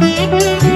Música